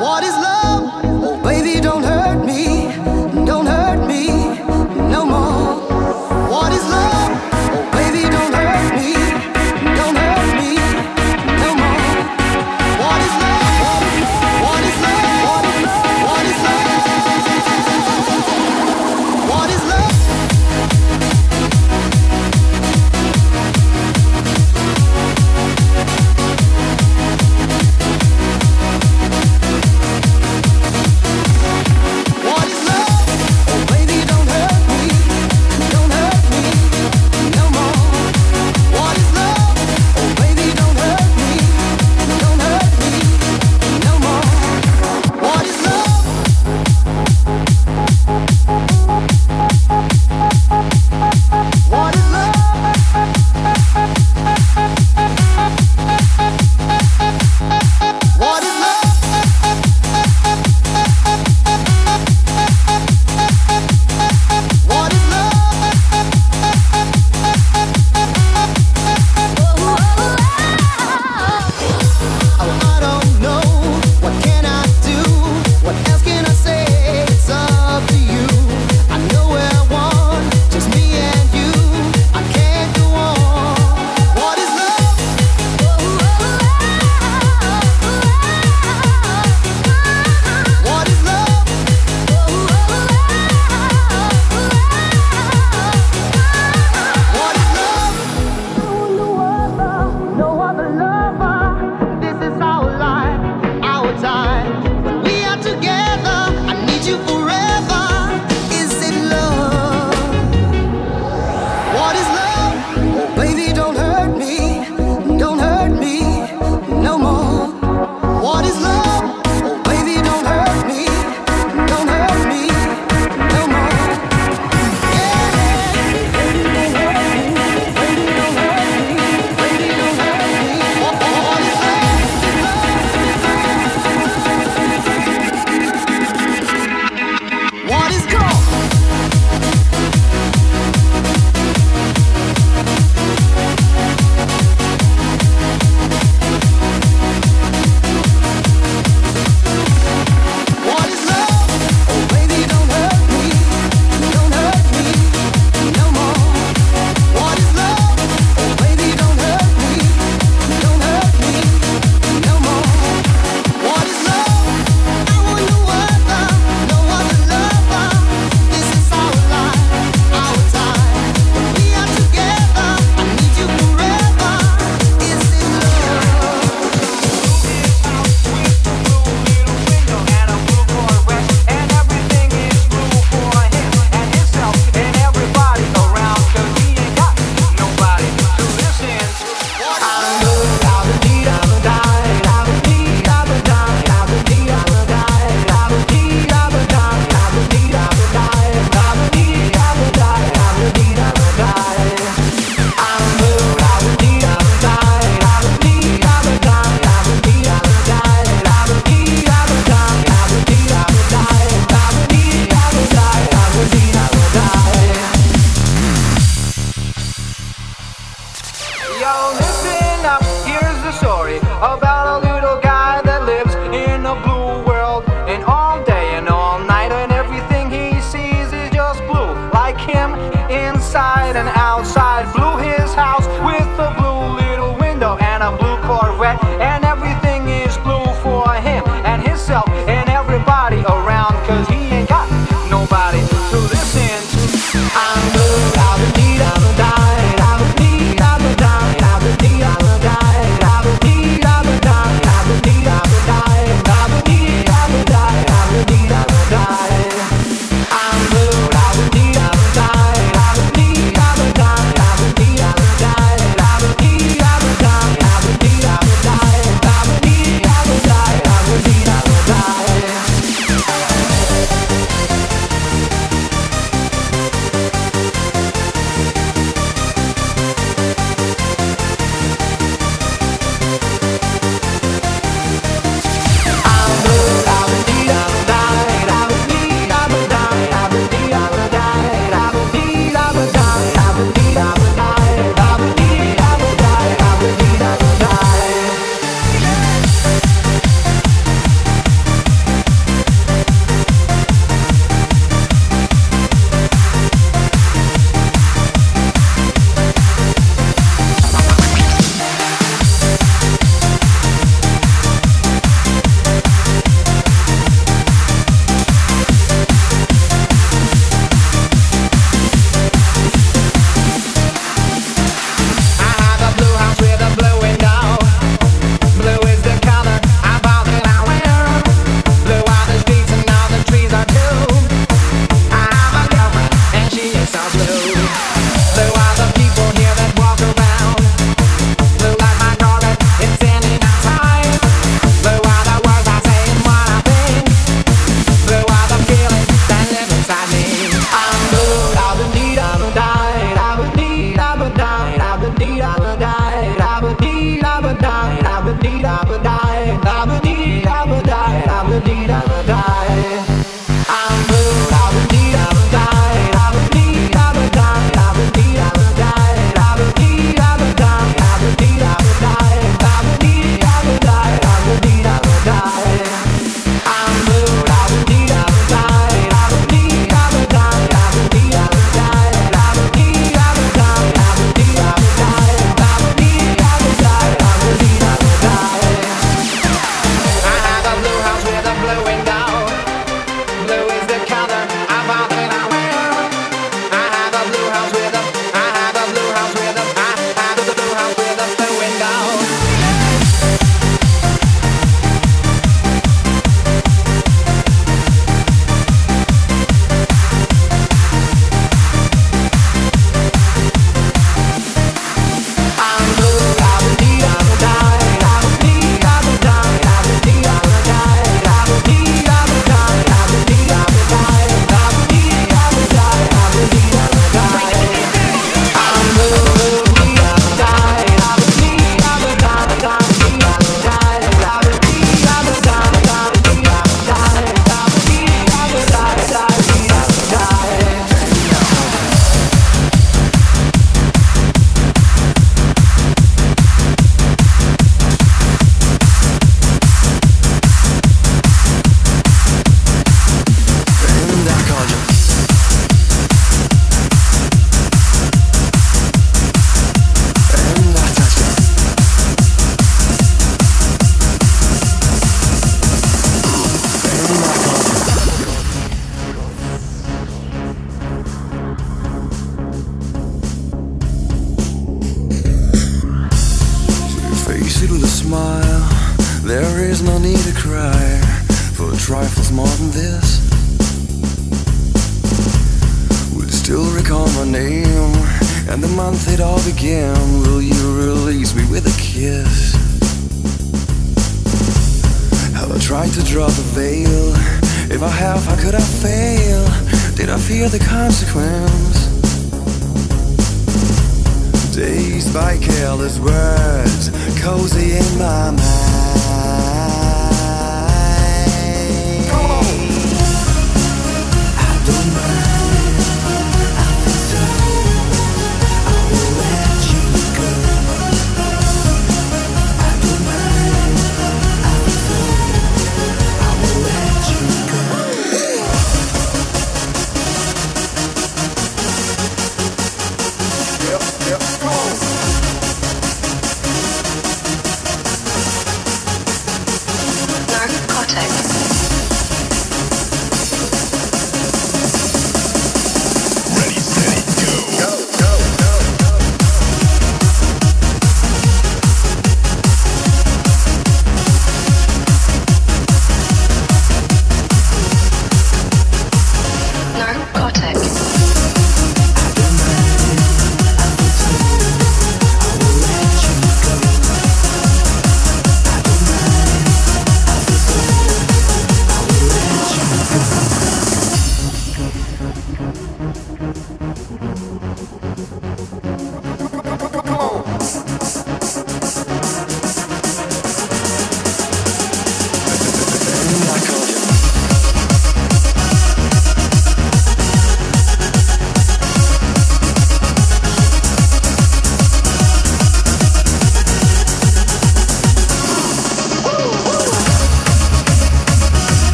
What is love?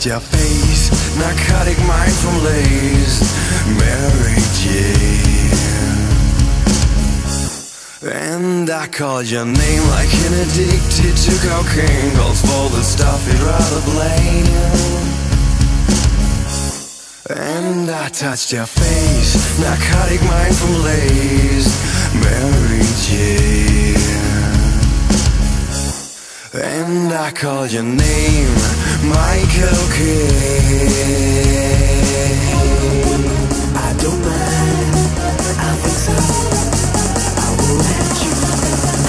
Touched your face. Narcotic mind from lace Mary Jane And I called your name like an addicted to cocaine. Calls for the stuff you'd rather blame. And I touched your face. Narcotic mind from lace Mary Jane and I call your name Michael King I don't mind, I think so. I will let you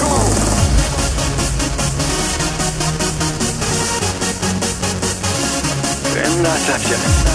go. And I touch you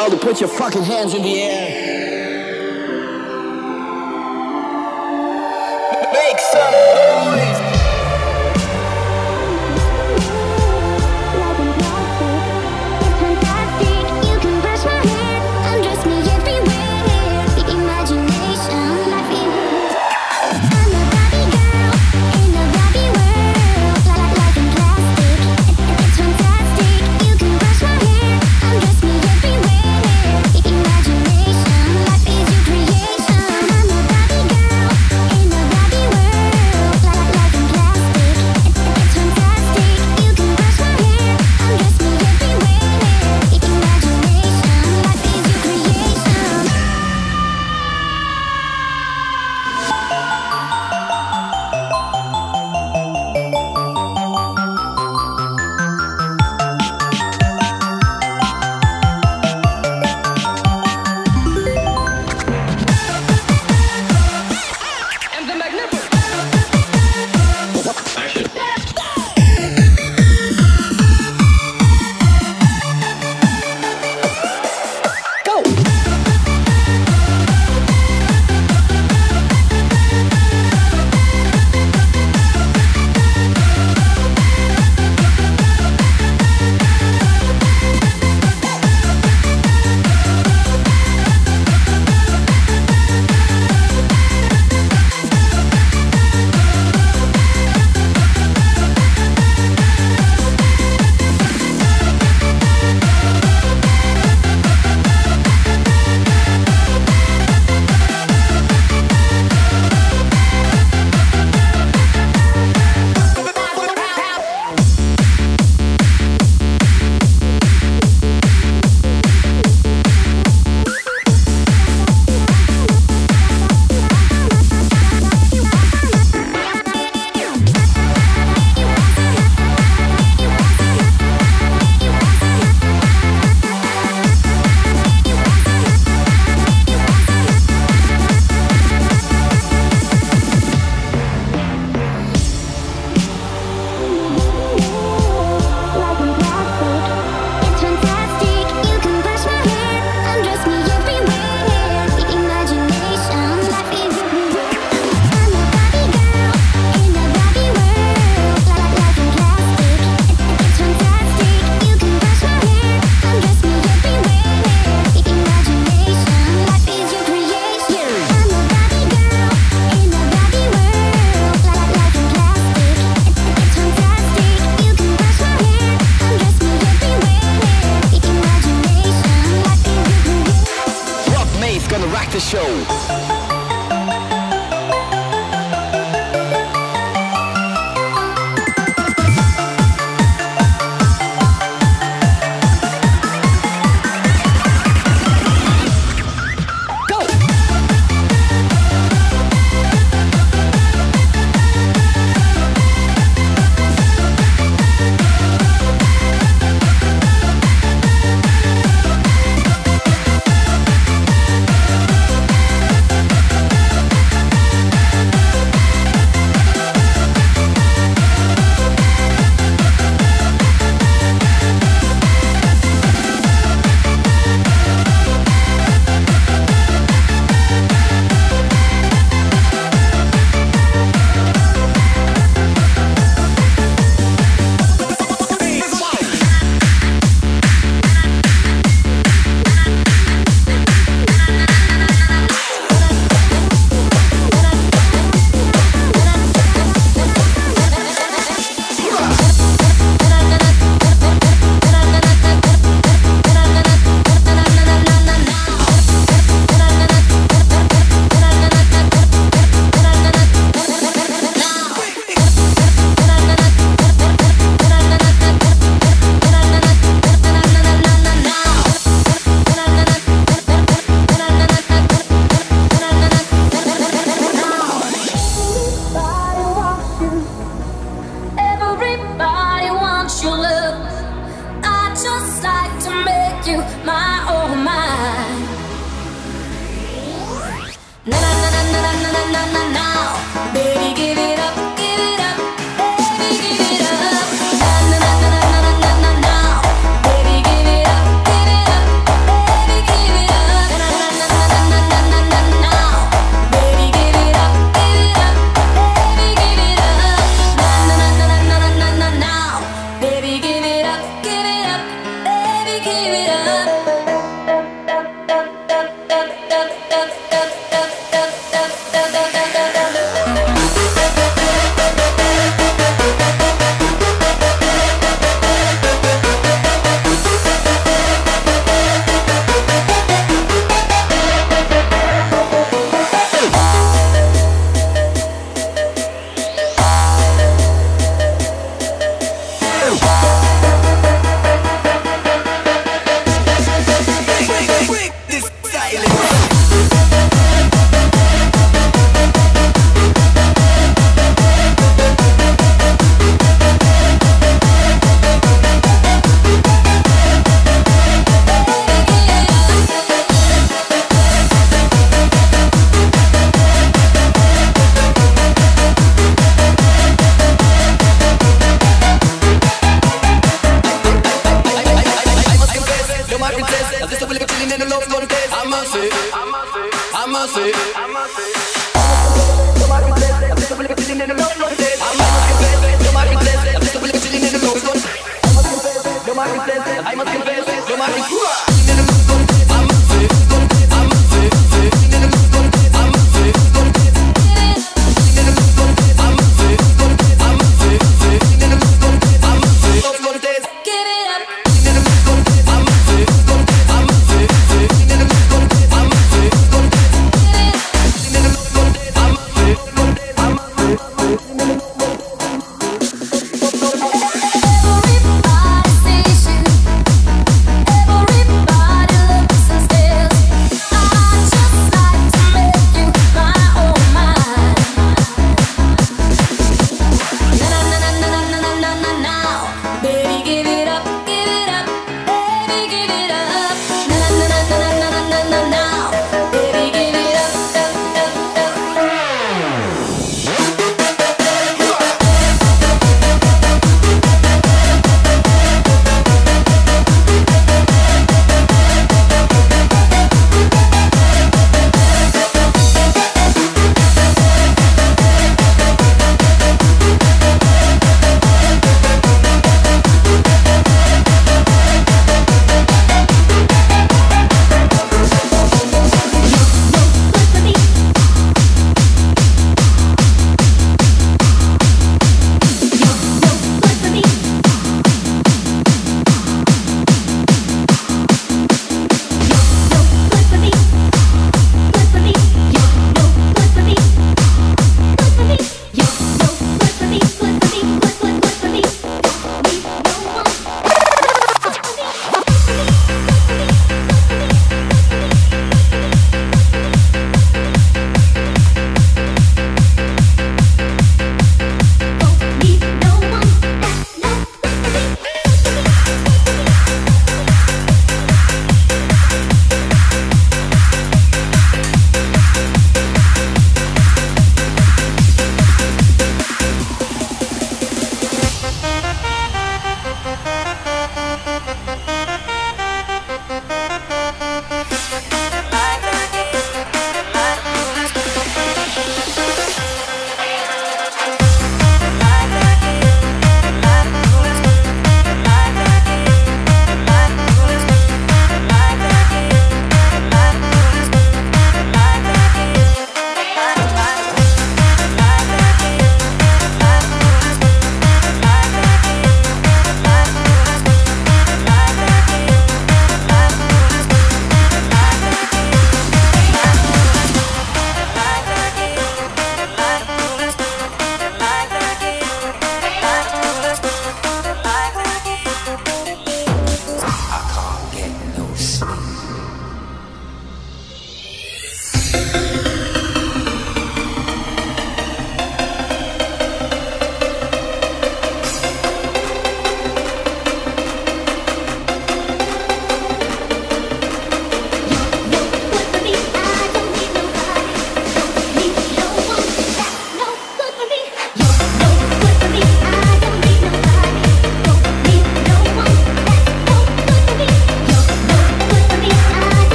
I want you all to put your fucking hands in the air.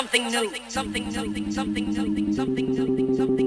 Something new, something, something, something, something, something, something, something,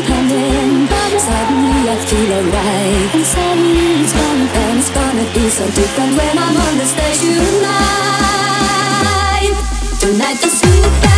dependent. Suddenly I feel alright, and suddenly it's fun, and it's gonna be so different when I'm on the stage tonight. Tonight the super.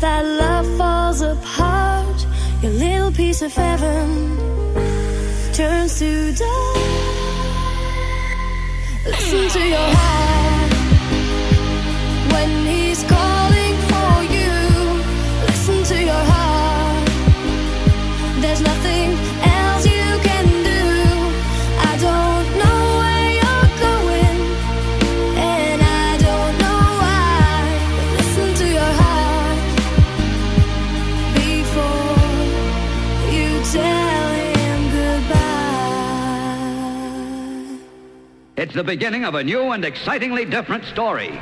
That love falls apart, your little piece of heaven turns to dust. Listen to your heart. It's the beginning of a new and excitingly different story.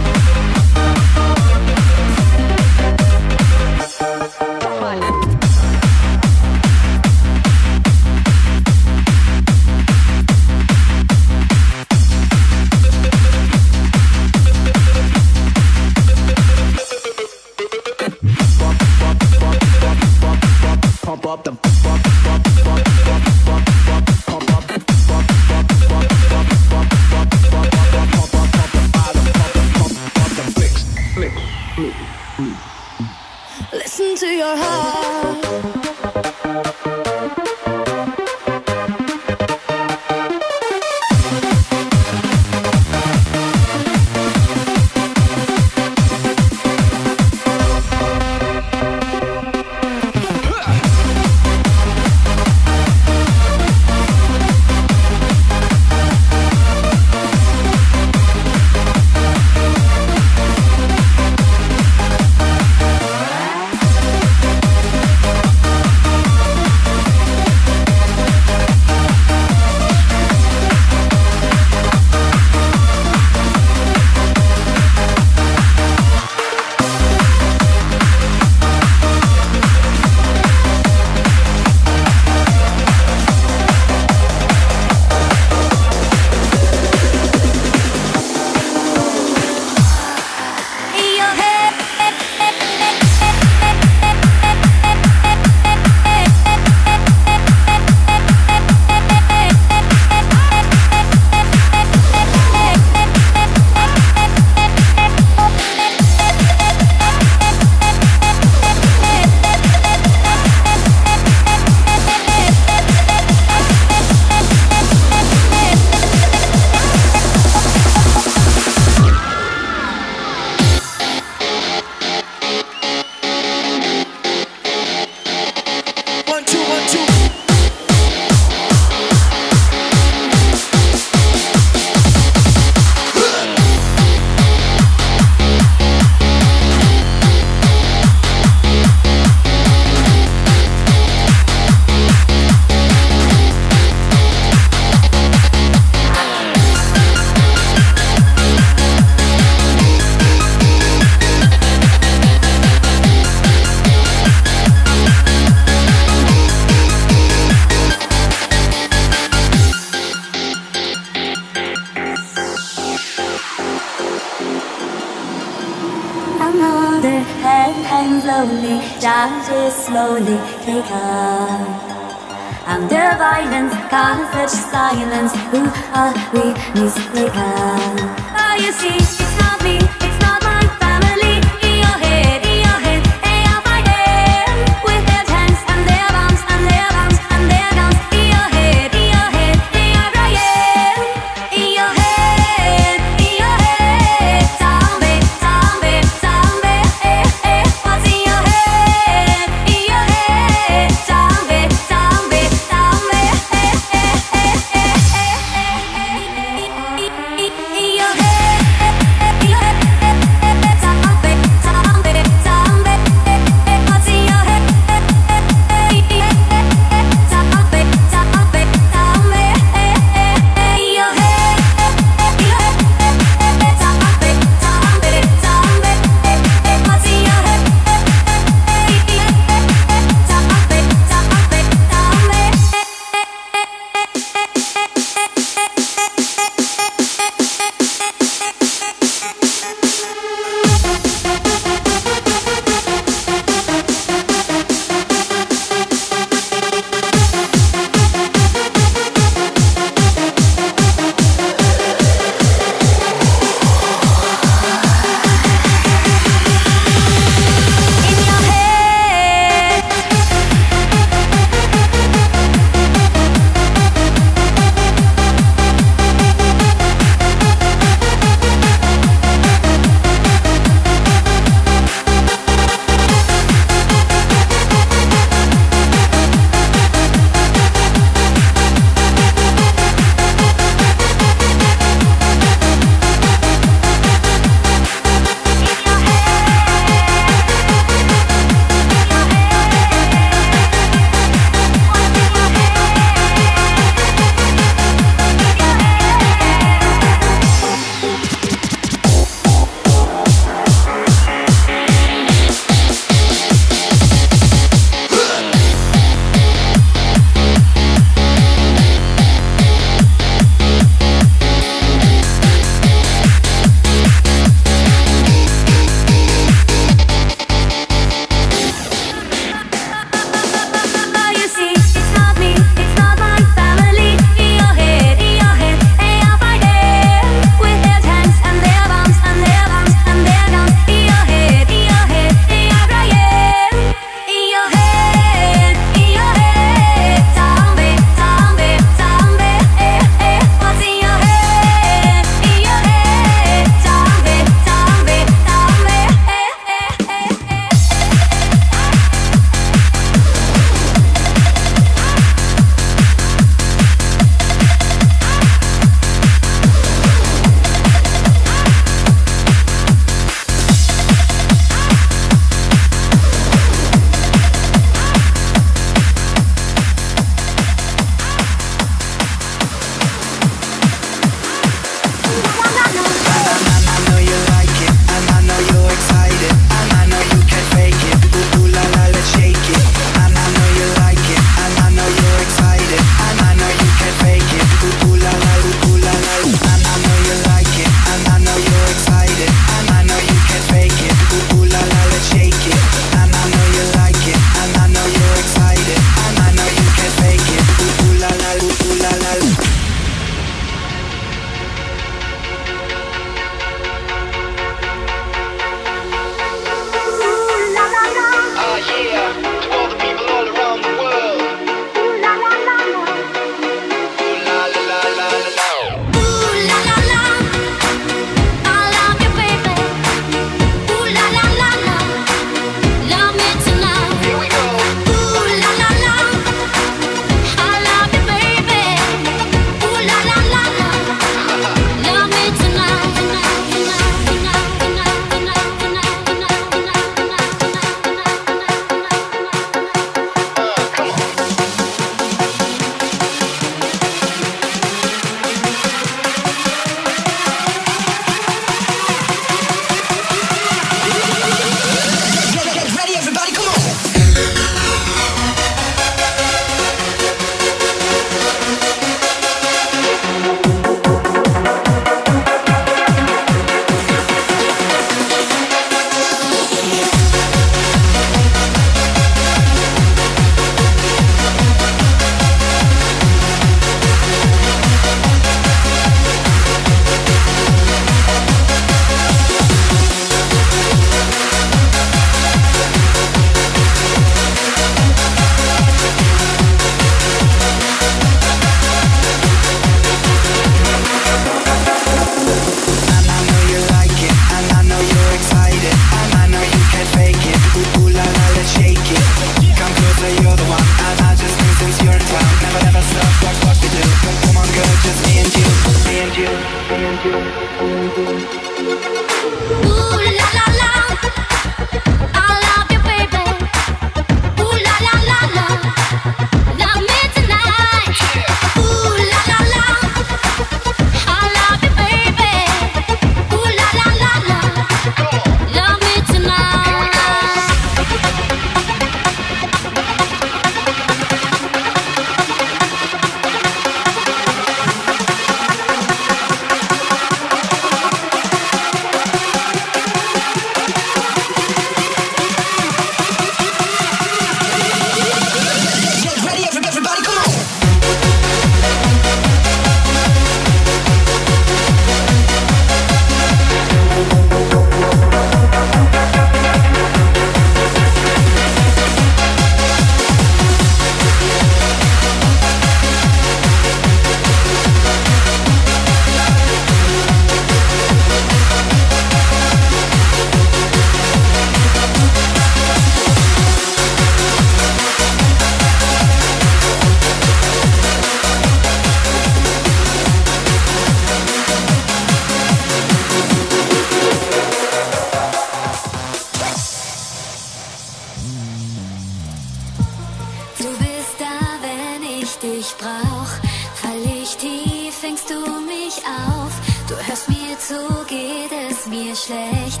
mich tief, fängst du mich auf. Du hörst mir zu, geht es mir schlecht.